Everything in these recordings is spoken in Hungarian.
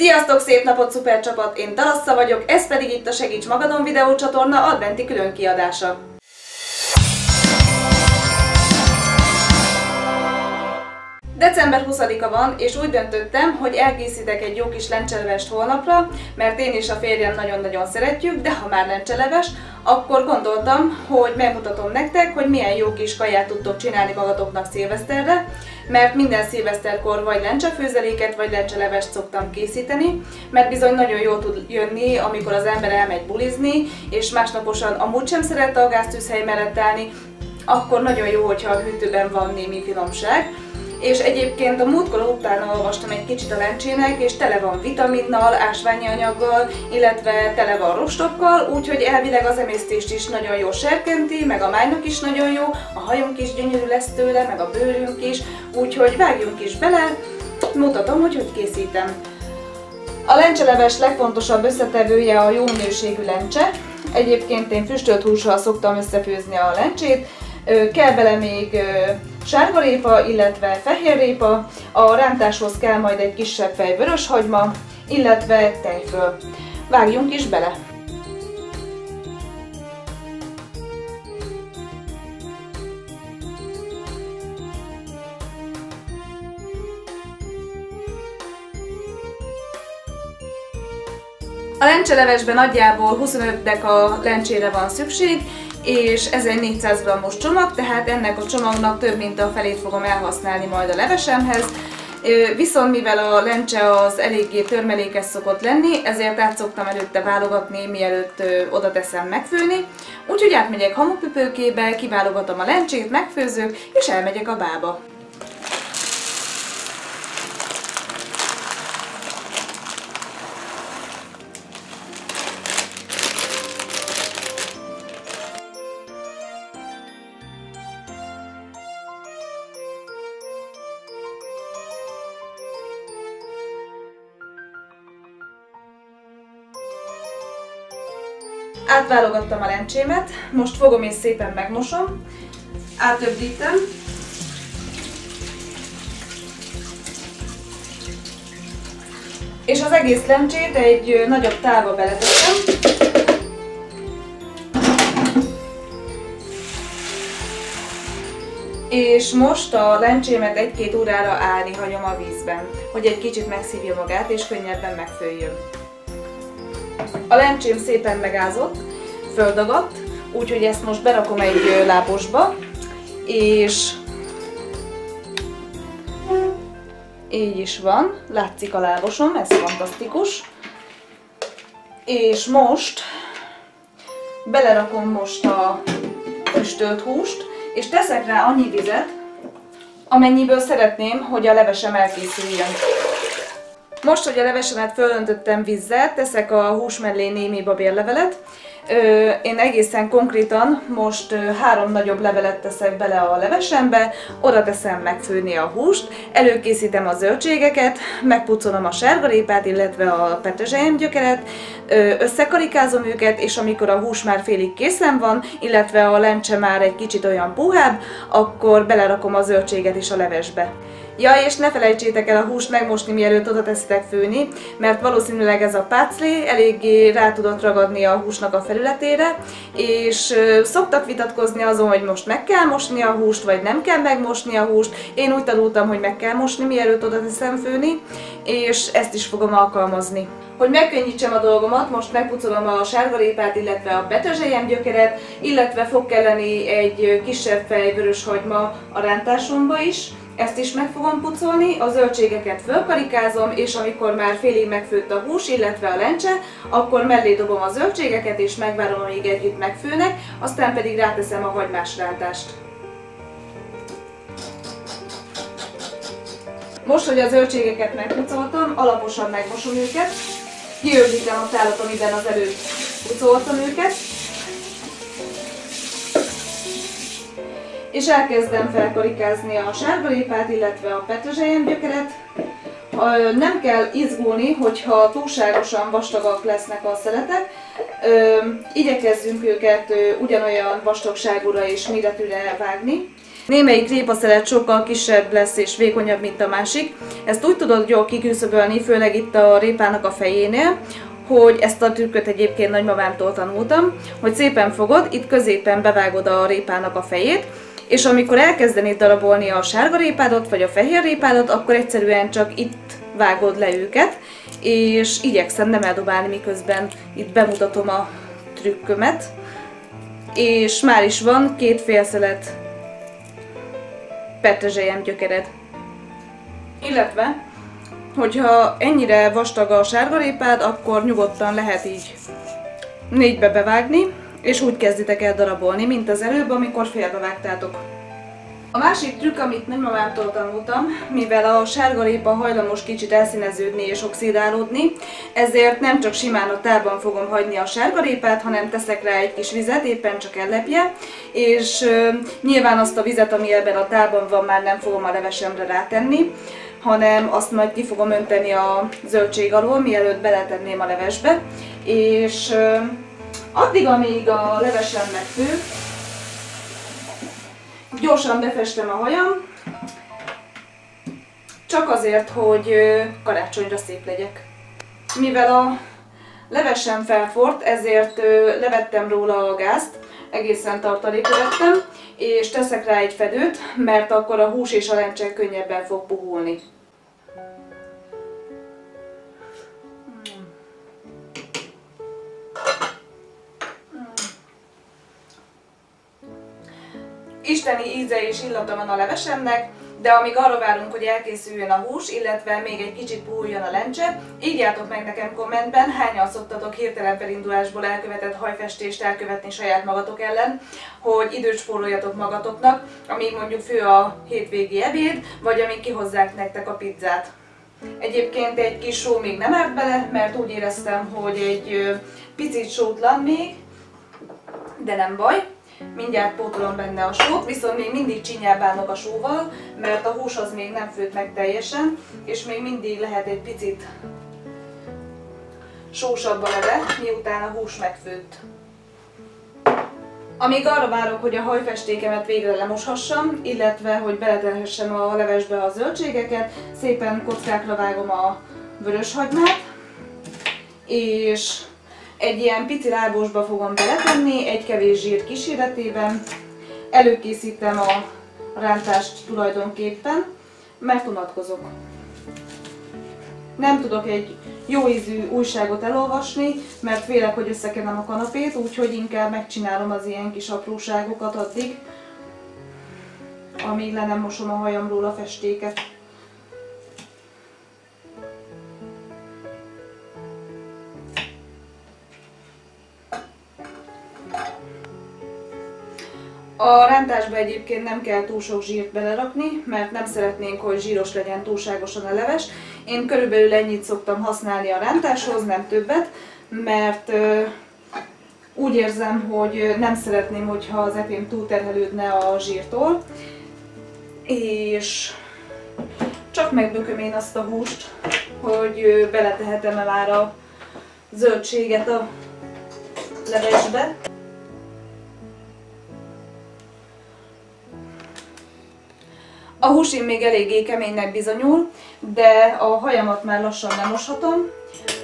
Sziasztok, szép napot, szuper csapat! Én Dalassza vagyok, ez pedig itt a Segíts Magadon videócsatorna adventi külön December 20-a van, és úgy döntöttem, hogy elkészítek egy jó kis lencselevest holnapra, mert én és a férjem nagyon-nagyon szeretjük, de ha már lencseleves, akkor gondoltam, hogy megmutatom nektek, hogy milyen jó kis kaját tudtok csinálni magatoknak szilveszterre, mert minden szilveszterkor vagy lencsefőzeléket, vagy lencselevest szoktam készíteni, mert bizony nagyon jól tud jönni, amikor az ember elmegy bulizni, és másnaposan amúgy sem szerette a gáztűzhely mellett állni, akkor nagyon jó, hogyha a hűtőben van némi finomság és egyébként a múltkor utána olvastam egy kicsit a lencsének, és tele van vitaminnal, ásványi anyaggal, illetve tele van rostokkal, úgyhogy elvileg az emésztést is nagyon jó serkenti, meg a májnak is nagyon jó, a hajunk is gyönyörű lesz tőle, meg a bőrünk is, úgyhogy vágjunk is bele, mutatom, hogy hogy készítem. A lencseleves legfontosabb összetevője a jó minőségű lencse. Egyébként én füstölt hússal szoktam összefőzni a lencsét, Kell bele még sárgarépa, illetve fehérrépa, a rántáshoz kell majd egy kisebb fej vöröshagyma, illetve tejföl. Vágjunk is bele! A lencselevesben nagyjából 25 deka lencsére van szükség, és ez egy 400 g-os csomag, tehát ennek a csomagnak több mint a felét fogom elhasználni majd a levesemhez. Viszont mivel a lencse az eléggé törmelékes szokott lenni, ezért át szoktam előtte válogatni, mielőtt oda teszem megfőni. Úgyhogy átmegyek hamupipőkébe, kiválogatom a lencsét, megfőzök, és elmegyek a bába. Átválogattam a lencsémet, most fogom és szépen megmosom, átöbbítem, és az egész lencsét egy nagyobb tálba beleteszem. És most a lencsémet egy-két órára állni hagyom a vízben, hogy egy kicsit megszívja magát és könnyebben megfőjjön. A lencsém szépen megázott, földagadt, úgyhogy ezt most berakom egy lábosba, és így is van, látszik a lábosom, ez fantasztikus. És most belerakom most a füstölt húst, és teszek rá annyi vizet, amennyiből szeretném, hogy a levesem elkészüljön. Most, hogy a levesemet fölöntöttem vízzel, teszek a hús mellé némi babérlevelet, én egészen konkrétan most három nagyobb levelet teszek bele a levesembe, oda teszem megfőni a húst, előkészítem a zöldségeket, megpucolom a sárgarépát, illetve a petrezselyem gyökeret, összekarikázom őket, és amikor a hús már félig készen van, illetve a lencse már egy kicsit olyan puhább, akkor belerakom a zöldséget is a levesbe. Ja, és ne felejtsétek el a húst megmosni, mielőtt oda teszitek főni, mert valószínűleg ez a pácli eléggé rá tudott ragadni a húsnak a felületére, és szoktak vitatkozni azon, hogy most meg kell mosni a húst, vagy nem kell megmosni a húst. Én úgy tanultam, hogy meg kell mosni, mielőtt oda teszem főni, és ezt is fogom alkalmazni. Hogy megkönnyítsem a dolgomat, most megpucolom a sárgarépát, illetve a petrezselyem gyökeret, illetve fog kelleni egy kisebb fej vörös hagyma a rántásomba is, ezt is meg fogom pucolni, a zöldségeket fölkarikázom, és amikor már félig megfőtt a hús, illetve a lencse, akkor mellé dobom a zöldségeket, és megvárom, amíg együtt megfőnek, aztán pedig ráteszem a hagymás rántást. Most, hogy a zöldségeket megpucoltam, alaposan megmosom őket, kiöblítem a tálat, amiben az előtt. Pucoltam őket, és elkezdem felkarikázni a sárgalépát, illetve a petrezselyem gyökeret. Nem kell izgulni, hogyha túlságosan vastagak lesznek a szeletek. Igyekezzünk őket ugyanolyan vastagságúra és méretűre vágni. Némelyik répaszelet sokkal kisebb lesz és vékonyabb, mint a másik. Ezt úgy tudod jól kiküszöbölni, főleg itt a répának a fejénél, hogy ezt a trükköt egyébként nagymamámtól tanultam, hogy szépen fogod, itt középen bevágod a répának a fejét, és amikor elkezdenéd darabolni a sárga répádat, vagy a fehér répádat, akkor egyszerűen csak itt vágod le őket, és igyekszem nem eldobálni, miközben itt bemutatom a trükkömet. És már is van két félszelet petrezselyem gyökered. Illetve, hogyha ennyire vastag a sárgarépád, akkor nyugodtan lehet így négybe bevágni, és úgy kezditek el darabolni, mint az előbb, amikor félbevágtátok. A másik trükk, amit nagymamámtól tanultam, mivel a sárgarépa hajlamos kicsit elszíneződni és oxidálódni, ezért nem csak simán a tálban fogom hagyni a sárgarépát, hanem teszek rá egy kis vizet, éppen csak ellepje, és ö, nyilván azt a vizet, ami ebben a tálban van, már nem fogom a levesemre rátenni, hanem azt majd ki fogom önteni a zöldség alól, mielőtt beletenném a levesbe, és ö, addig, amíg a levesem megfő, Gyorsan befestem a hajam, csak azért, hogy karácsonyra szép legyek. Mivel a levesem felfort, ezért levettem róla a gázt, egészen tartalékolettem, és teszek rá egy fedőt, mert akkor a hús és a lencse könnyebben fog puhulni. Isteni íze és illata van a levesemnek, de amíg arra várunk, hogy elkészüljön a hús, illetve még egy kicsit puhuljon a lencse, írjátok meg nekem kommentben, hányan szoktatok hirtelen felindulásból elkövetett hajfestést elkövetni saját magatok ellen, hogy időt spóroljatok magatoknak, amíg mondjuk fő a hétvégi ebéd, vagy amíg kihozzák nektek a pizzát. Egyébként egy kis só még nem árt bele, mert úgy éreztem, hogy egy picit sótlan még, de nem baj mindjárt pótolom benne a sót, viszont még mindig csinyábálok a sóval, mert a hús az még nem főtt meg teljesen, és még mindig lehet egy picit sósabb a leve, miután a hús megfőtt. Amíg arra várok, hogy a hajfestékemet végre lemoshassam, illetve hogy beletelhessem a levesbe a zöldségeket, szépen kockákra vágom a vörös hagymát, és egy ilyen pici lábosba fogom beletenni, egy kevés zsír kíséretében. Előkészítem a rántást tulajdonképpen, mert unatkozok. Nem tudok egy jó ízű újságot elolvasni, mert félek, hogy összekenem a kanapét, úgyhogy inkább megcsinálom az ilyen kis apróságokat addig, amíg le nem mosom a hajamról a festéket. A rántásba egyébként nem kell túl sok zsírt belerakni, mert nem szeretnénk, hogy zsíros legyen túlságosan a leves. Én körülbelül ennyit szoktam használni a rántáshoz, nem többet, mert úgy érzem, hogy nem szeretném, hogyha az epém túlterhelődne a zsírtól. És csak megbököm én azt a húst, hogy beletehetem-e már a zöldséget a levesbe. A húsim még eléggé keménynek bizonyul, de a hajamat már lassan lemoshatom,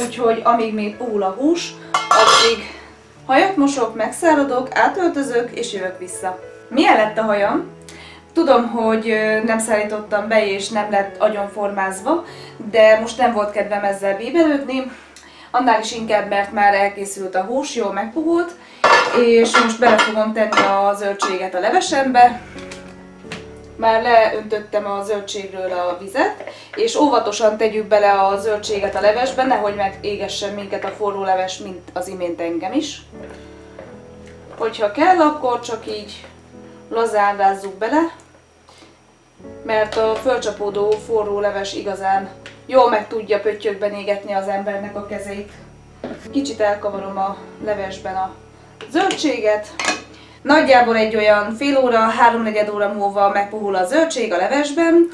úgyhogy amíg még puhul a hús, addig hajat mosok, megszáradok, átöltözök és jövök vissza. Milyen lett a hajam? Tudom, hogy nem szállítottam be és nem lett agyonformázva, de most nem volt kedvem ezzel bíbelődni, annál is inkább, mert már elkészült a hús, jól megpuhult, és most bele fogom tenni a zöldséget a levesembe, már leöntöttem a zöldségről a vizet, és óvatosan tegyük bele a zöldséget a levesbe, nehogy megégessen minket a forró leves, mint az imént engem is. Hogyha kell, akkor csak így lazán rázzuk bele, mert a fölcsapódó forró leves igazán jól meg tudja pöttyökben égetni az embernek a kezeit. Kicsit elkavarom a levesben a zöldséget, Nagyjából egy olyan fél óra, háromnegyed óra múlva megpuhul a zöldség a levesben,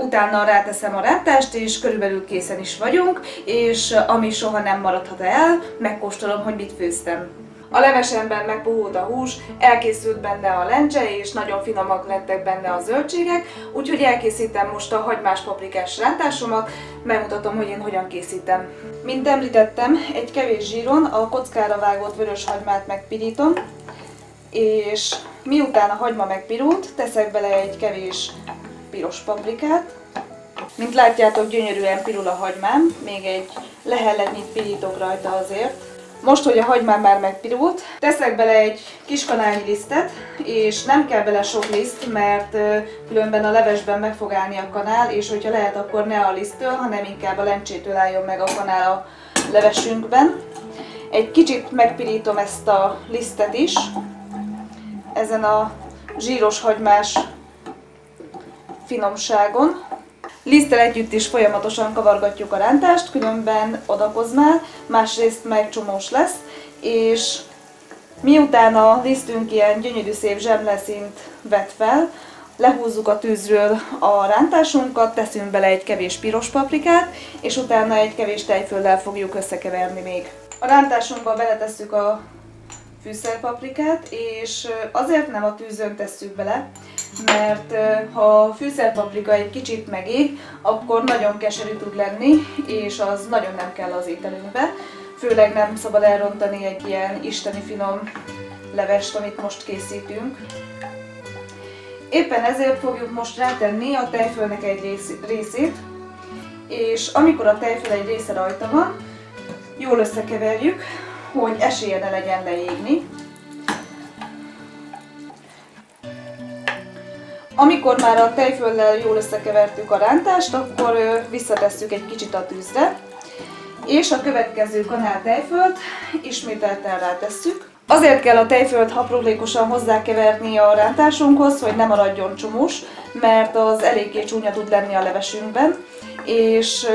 utána ráteszem a rántást, és körülbelül készen is vagyunk, és ami soha nem maradhat el, megkóstolom, hogy mit főztem. A levesemben megpuhult a hús, elkészült benne a lencse, és nagyon finomak lettek benne a zöldségek, úgyhogy elkészítem most a hagymás paprikás rántásomat, megmutatom, hogy én hogyan készítem. Mint említettem, egy kevés zsíron a kockára vágott vörös hagymát megpirítom, és miután a hagyma megpirult, teszek bele egy kevés piros paprikát. Mint látjátok, gyönyörűen pirul a hagymám, még egy lehelletnyit pirítok rajta azért. Most, hogy a hagymám már megpirult, teszek bele egy kis kanálnyi lisztet, és nem kell bele sok liszt, mert különben a levesben meg fog állni a kanál, és hogyha lehet, akkor ne a liszttől, hanem inkább a lencsétől álljon meg a kanál a levesünkben. Egy kicsit megpirítom ezt a lisztet is, ezen a zsíros hagymás finomságon. Liszttel együtt is folyamatosan kavargatjuk a rántást, különben odakoz már, másrészt meg csomós lesz, és miután a lisztünk ilyen gyönyörű szép zsemleszint vet fel, lehúzzuk a tűzről a rántásunkat, teszünk bele egy kevés piros paprikát, és utána egy kevés tejföldel fogjuk összekeverni még. A rántásunkba beletesszük a fűszerpaprikát, és azért nem a tűzön tesszük bele, mert ha a fűszerpaprika egy kicsit megég, akkor nagyon keserű tud lenni, és az nagyon nem kell az ételünkbe. Főleg nem szabad elrontani egy ilyen isteni finom levest, amit most készítünk. Éppen ezért fogjuk most rátenni a tejfölnek egy részét, és amikor a tejföl egy része rajta van, jól összekeverjük, hogy esélye ne legyen leégni. Amikor már a tejföllel jól összekevertük a rántást, akkor visszatesszük egy kicsit a tűzre, és a következő kanál tejfölt ismételten rátesszük. Azért kell a tejfölt aprólékosan hozzákeverni a rántásunkhoz, hogy ne maradjon csomós, mert az eléggé csúnya tud lenni a levesünkben, és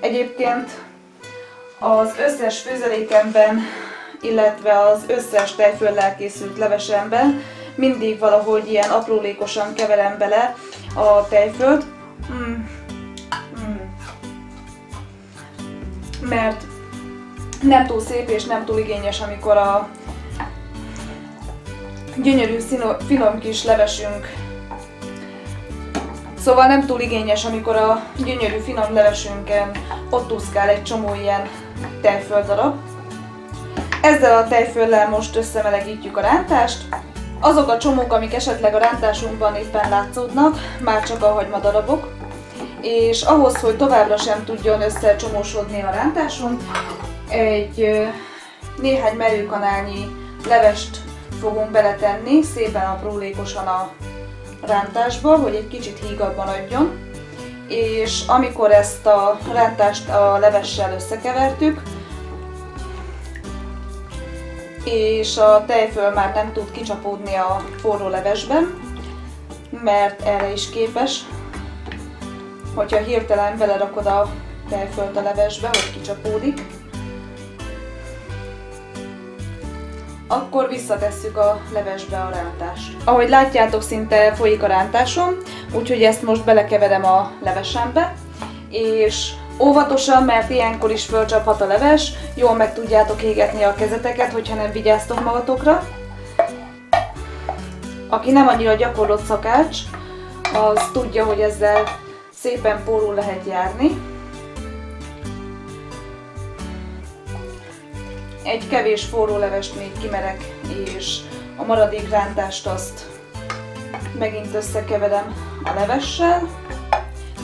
egyébként az összes főzelékemben, illetve az összes tejföllel készült levesemben mindig valahogy ilyen aprólékosan keverem bele a tejfölt. Mm. Mm. Mert nem túl szép és nem túl igényes, amikor a gyönyörű finom kis levesünk Szóval nem túl igényes, amikor a gyönyörű finom levesünken ott úszkál egy csomó ilyen tejföldarab. Ezzel a tejföllel most összemelegítjük a rántást. Azok a csomók, amik esetleg a rántásunkban éppen látszódnak, már csak a hagymadarabok. És ahhoz, hogy továbbra sem tudjon összecsomósodni a rántásunk, egy néhány merőkanálnyi levest fogunk beletenni, szépen aprólékosan a rántásba, hogy egy kicsit hígabban adjon. És amikor ezt a rántást a levessel összekevertük, és a tejföl már nem tud kicsapódni a forró levesben, mert erre is képes, hogyha hirtelen belerakod a tejfölt a levesbe, hogy kicsapódik, akkor visszatesszük a levesbe a rántást. Ahogy látjátok, szinte folyik a rántásom, úgyhogy ezt most belekeverem a levesembe, és óvatosan, mert ilyenkor is fölcsaphat a leves, jól meg tudjátok égetni a kezeteket, hogyha nem vigyáztok magatokra. Aki nem annyira gyakorlott szakács, az tudja, hogy ezzel szépen pórul lehet járni. Egy kevés forró levest még kimerek, és a maradék rántást azt megint összekeverem a levessel.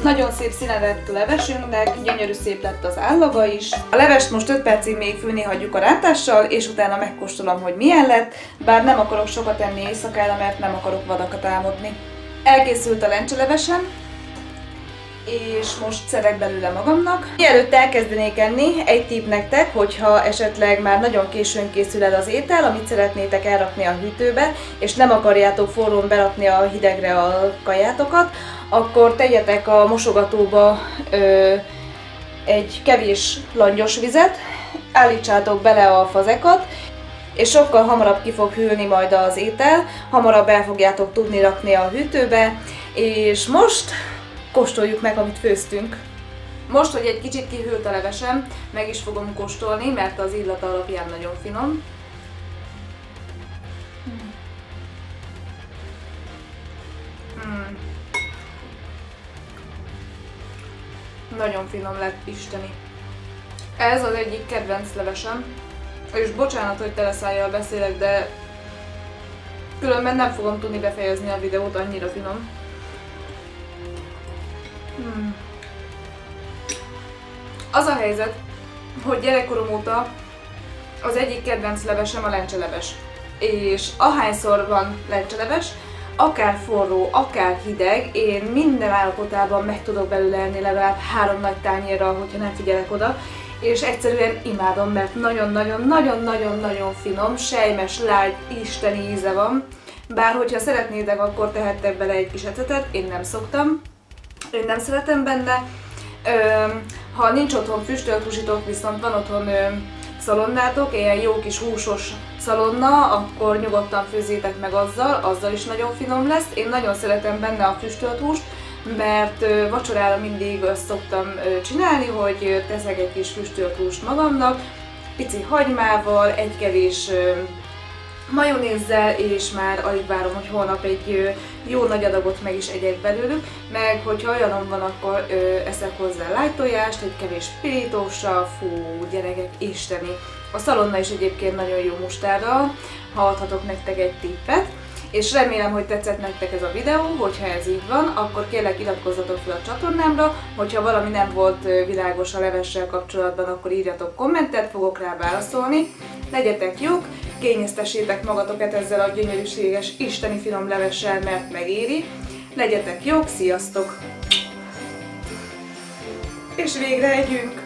Nagyon szép színe lett a levesünknek, gyönyörű szép lett az állaga is. A levest most 5 percig még főni hagyjuk a rántással, és utána megkóstolom, hogy milyen lett, bár nem akarok sokat enni éjszakára, mert nem akarok vadakat álmodni. Elkészült a lencselevesem, és most szerek belőle magamnak. Mielőtt elkezdenék enni, egy tipp nektek, hogyha esetleg már nagyon későn készül el az étel, amit szeretnétek elrakni a hűtőbe, és nem akarjátok forrón berakni a hidegre a kajátokat, akkor tegyetek a mosogatóba ö, egy kevés langyos vizet, állítsátok bele a fazekat, és sokkal hamarabb ki fog hűlni majd az étel, hamarabb el fogjátok tudni rakni a hűtőbe, és most kóstoljuk meg, amit főztünk. Most, hogy egy kicsit kihűlt a levesem, meg is fogom kóstolni, mert az illata alapján nagyon finom. Mm. Nagyon finom lett, isteni. Ez az egyik kedvenc levesem. És bocsánat, hogy teleszájjal beszélek, de különben nem fogom tudni befejezni a videót, annyira finom. Hmm. Az a helyzet, hogy gyerekkorom óta az egyik kedvenc levesem a lencseleves. És ahányszor van lencseleves, akár forró, akár hideg, én minden állapotában meg tudok belőle enni legalább három nagy tányérra, hogyha nem figyelek oda, és egyszerűen imádom, mert nagyon-nagyon-nagyon-nagyon-nagyon finom, sejmes, lágy, isteni íze van. Bár hogyha szeretnétek, akkor tehettek bele egy kis ecetet, én nem szoktam, én nem szeretem benne. Ö, ha nincs otthon füstölt húsitok, viszont van otthon ö, szalonnátok, ilyen jó kis húsos szalonna, akkor nyugodtan főzzétek meg azzal, azzal is nagyon finom lesz. Én nagyon szeretem benne a füstölt húst, mert vacsorára mindig azt szoktam csinálni, hogy teszek egy kis füstölt húst magamnak, pici hagymával, egy kevés majonézzel, és már alig várom, hogy holnap egy jó nagy adagot meg is egyek belőlük, meg hogyha olyanom van, akkor ö, eszek hozzá lájtojást, egy kevés pirítóssal, fú, gyerekek, isteni. A szalonna is egyébként nagyon jó mustárral, ha adhatok nektek egy tippet. És remélem, hogy tetszett nektek ez a videó, hogyha ez így van, akkor kérlek iratkozzatok fel a csatornámra, hogyha valami nem volt világos a levessel kapcsolatban, akkor írjatok kommentet, fogok rá válaszolni. Legyetek jók, kényeztessétek magatokat ezzel a gyönyörűséges, isteni finom levessel, mert megéri. Legyetek jók, sziasztok! És végre együnk!